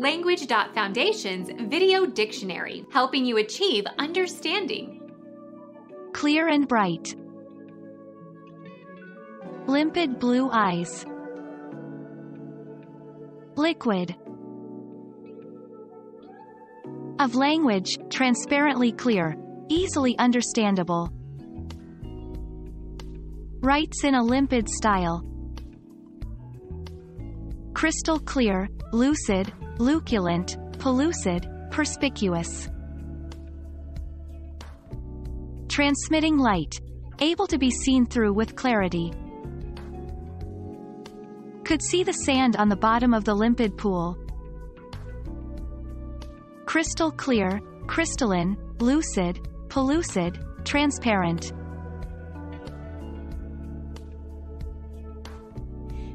Language.Foundation's Video Dictionary, helping you achieve understanding. Clear and bright. Limpid blue eyes. Liquid. Of language, transparently clear, easily understandable. Writes in a limpid style. Crystal clear, lucid, luculent, pellucid, perspicuous. Transmitting light. Able to be seen through with clarity. Could see the sand on the bottom of the limpid pool. Crystal clear, crystalline, lucid, pellucid, transparent.